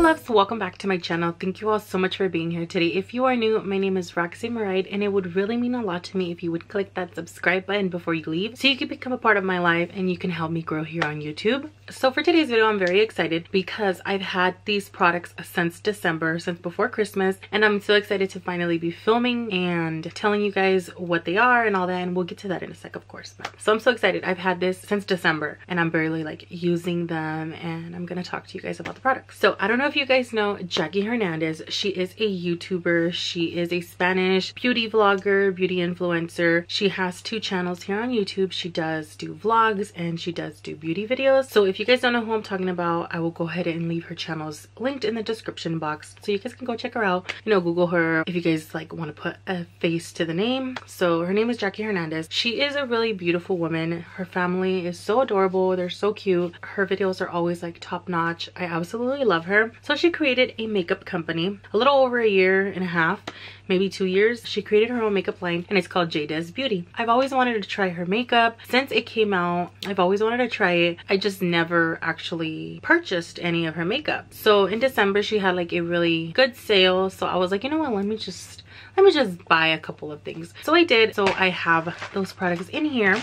loves welcome back to my channel. Thank you all so much for being here today. If you are new my name is roxy Maraide and it would really mean a lot to me if you would click that subscribe button before you leave so you can become a part of my life and you can help me grow here on youtube. So for today's video i'm very excited because i've had these products since december since before christmas and i'm so excited to finally be filming and telling you guys what they are and all that and we'll get to that in a sec of course but, so i'm so excited. I've had this since december and i'm barely like using them and i'm gonna talk to you guys about the products. So i don't know if you guys know Jackie Hernandez. She is a YouTuber. She is a Spanish beauty vlogger, beauty influencer. She has two channels here on YouTube. She does do vlogs and she does do beauty videos. So if you guys don't know who I'm talking about, I will go ahead and leave her channels linked in the description box so you guys can go check her out. You know, Google her if you guys like want to put a face to the name. So her name is Jackie Hernandez. She is a really beautiful woman. Her family is so adorable. They're so cute. Her videos are always like top notch. I absolutely love her. So she created a makeup company. A little over a year and a half maybe two years she created her own makeup line and it's called J Beauty. I've always wanted to try her makeup. Since it came out I've always wanted to try it. I just never actually purchased any of her makeup. So in December she had like a really good sale. So I was like you know what? Let me just let me just buy a couple of things. So I did. So I have those products in here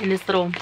in this little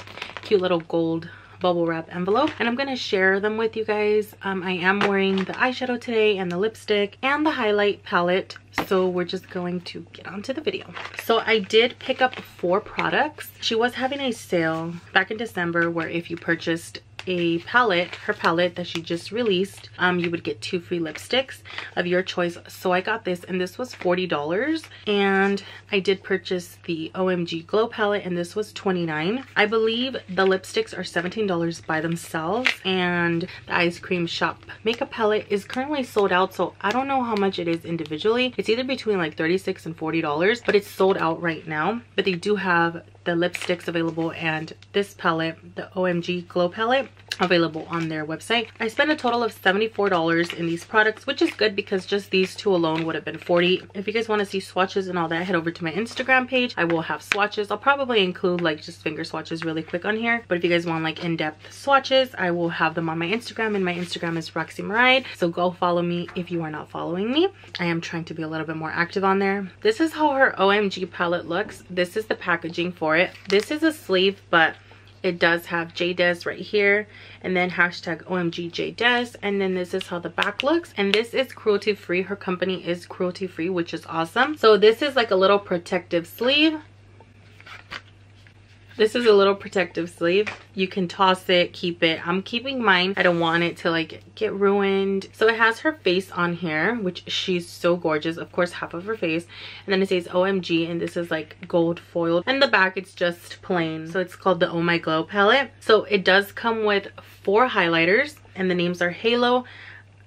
cute little gold bubble wrap envelope and I'm going to share them with you guys. Um, I am wearing the eyeshadow today and the lipstick and the highlight palette so we're just going to get on to the video so i did pick up four products she was having a sale back in december where if you purchased a palette, her palette that she just released. Um, you would get two free lipsticks of your choice. So I got this and this was $40. And I did purchase the OMG Glow palette and this was $29. I believe the lipsticks are $17 by themselves. And the Ice Cream Shop makeup palette is currently sold out. So I don't know how much it is individually. It's either between like $36 and $40, but it's sold out right now. But they do have the lipsticks available and this palette, the OMG Glow palette, available on their website. I spent a total of $74 in these products, which is good because just these two alone would have been 40 If you guys want to see swatches and all that, head over to my Instagram page. I will have swatches. I'll probably include like just finger swatches really quick on here. But if you guys want like in-depth swatches, I will have them on my Instagram and my Instagram is Roxy Maraide. So go follow me if you are not following me. I am trying to be a little bit more active on there. This is how her OMG palette looks. This is the packaging for it. This is a sleeve, but it does have JDez right here and then hashtag OMG JDez and then this is how the back looks and this is cruelty free. Her company is cruelty free which is awesome. So this is like a little protective sleeve this is a little protective sleeve. You can toss it, keep it. I'm keeping mine. I don't want it to like get ruined. So it has her face on here, which she's so gorgeous. Of course, half of her face. And then it says OMG and this is like gold foiled. And the back, it's just plain. So it's called the Oh My Glow palette. So it does come with four highlighters and the names are Halo,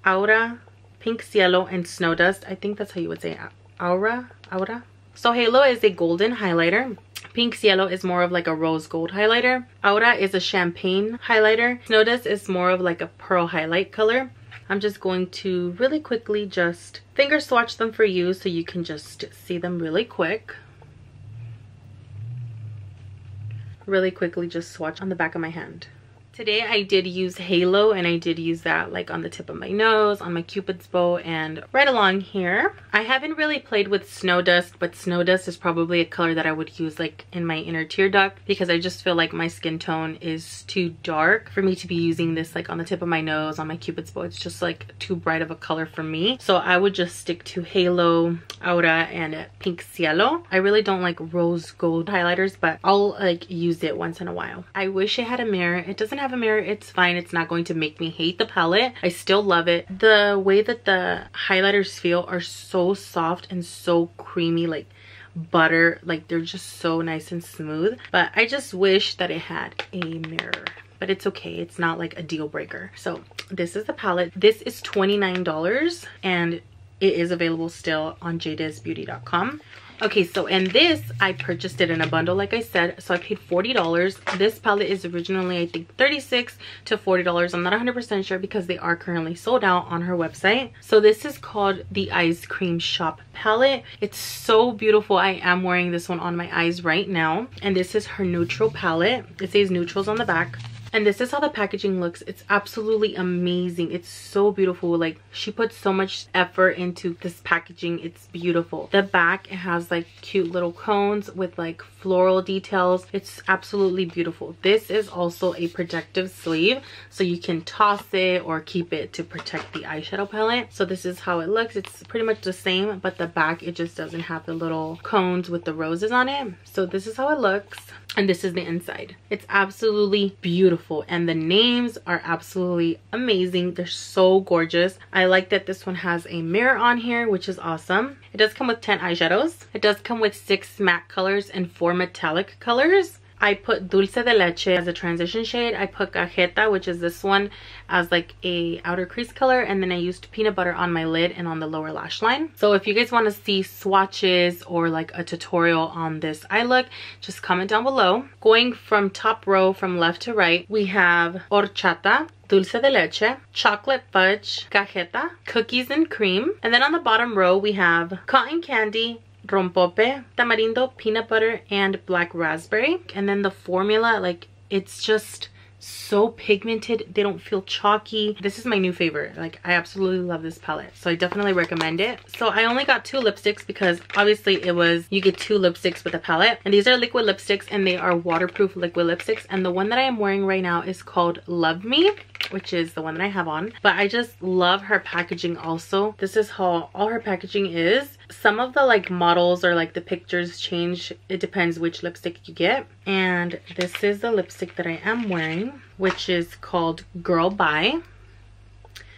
Aura, Pink Cielo, and Snow Dust. I think that's how you would say it. Aura? Aura? So Halo is a golden highlighter Pink Cielo is more of like a rose gold highlighter. Aura is a champagne highlighter. Snow Dust is more of like a pearl highlight color. I'm just going to really quickly just finger swatch them for you so you can just see them really quick. Really quickly just swatch on the back of my hand. Today I did use Halo and I did use that like on the tip of my nose, on my cupid's bow and right along here. I haven't really played with Snow Dust but Snow Dust is probably a color that I would use like in my inner tear duct because I just feel like my skin tone is too dark for me to be using this like on the tip of my nose, on my cupid's bow. It's just like too bright of a color for me. So I would just stick to Halo, Aura, and Pink Cielo. I really don't like rose gold highlighters but I'll like use it once in a while. I wish it had a mirror. It doesn't have have a mirror it's fine. It's not going to make me hate the palette. I still love it. The way that the highlighters feel are so soft and so creamy like butter like they're just so nice and smooth. But i just wish that it had a mirror but it's okay. It's not like a deal breaker. So this is the palette. This is 29 dollars and it is available still on jdezbeauty.com okay so in this i purchased it in a bundle like i said so i paid 40 dollars. This palette is originally i think 36 to 40 dollars. I'm not 100 percent sure because they are currently sold out on her website. So this is called the ice cream shop palette. It's so beautiful. I am wearing this one on my eyes right now. And this is her neutral palette. It says neutrals on the back And this is how the packaging looks. It's absolutely amazing. It's so beautiful. Like she put so much effort into this packaging. It's beautiful. The back, it has like cute little cones with like floral details. It's absolutely beautiful. This is also a protective sleeve. So you can toss it or keep it to protect the eyeshadow palette. So this is how it looks. It's pretty much the same, but the back, it just doesn't have the little cones with the roses on it. So this is how it looks and this is the inside it's absolutely beautiful and the names are absolutely amazing. They're so gorgeous. I like that this one has a mirror on here which is awesome. It does come with 10 eyeshadows. It does come with six matte colors and four metallic colors I put Dulce de Leche as a transition shade. I put Cajeta, which is this one, as like a outer crease color. And then I used peanut butter on my lid and on the lower lash line. So if you guys want to see swatches or like a tutorial on this eye look, just comment down below. Going from top row from left to right, we have Horchata, dulce de leche, chocolate fudge, cajeta, cookies and cream. And then on the bottom row, we have cotton candy, rompope, tamarindo, peanut butter, and black raspberry. And then the formula, like, it's just so pigmented they don't feel chalky. This is my new favorite. Like i absolutely love this palette so i definitely recommend it. So i only got two lipsticks because obviously it was you get two lipsticks with a palette. And these are liquid lipsticks and they are waterproof liquid lipsticks. And the one that i am wearing right now is called love me which is the one that i have on but i just love her packaging also. This is how all her packaging is. Some of the like models or like the pictures change. It depends which lipstick you get. And this is the lipstick that i am wearing which is called girl bye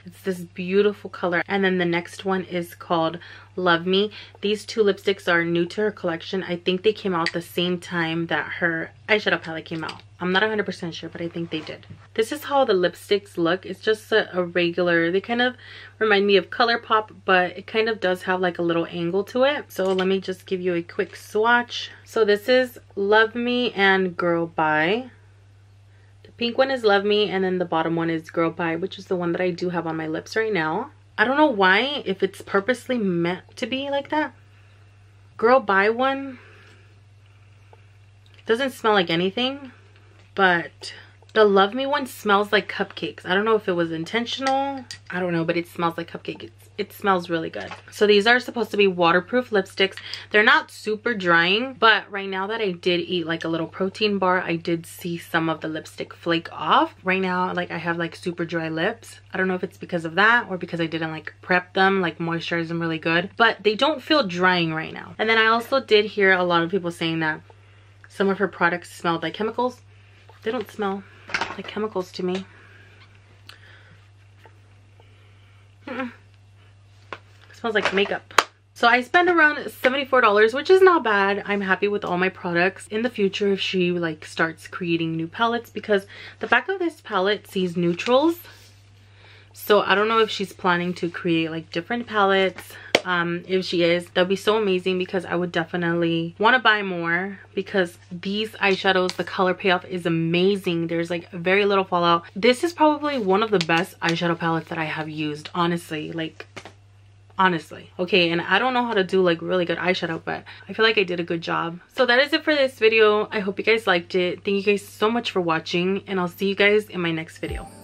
it's this beautiful color. And then the next one is called love me. These two lipsticks are new to her collection. I think they came out the same time that her eyeshadow palette came out. I'm not 100 percent sure but i think they did. This is how the lipsticks look. It's just a, a, regular they kind of remind me of ColourPop but it kind of does have like a little angle to it. So let me just give you a quick swatch. So this is love me and girl bye pink one is Love Me and then the bottom one is Girl Bye, which is the one that I do have on my lips right now. I don't know why, if it's purposely meant to be like that. Girl Bye one doesn't smell like anything, but the Love Me one smells like cupcakes. I don't know if it was intentional. I don't know, but it smells like cupcakes it smells really good. So these are supposed to be waterproof lipsticks. They're not super drying, but right now that I did eat like a little protein bar, I did see some of the lipstick flake off. Right now, like I have like super dry lips. I don't know if it's because of that or because I didn't like prep them, like moisturize them really good, but they don't feel drying right now. And then I also did hear a lot of people saying that some of her products smelled like chemicals. They don't smell like chemicals to me. Mm -mm smells like makeup. So I spent around $74, which is not bad. I'm happy with all my products. In the future, if she like starts creating new palettes, because the back of this palette sees neutrals. So I don't know if she's planning to create like different palettes. Um, if she is, that'd be so amazing because I would definitely want to buy more because these eyeshadows, the color payoff is amazing. There's like very little fallout. This is probably one of the best eyeshadow palettes that I have used, honestly. Like honestly okay and i don't know how to do like really good eyeshadow but i feel like i did a good job so that is it for this video i hope you guys liked it thank you guys so much for watching and i'll see you guys in my next video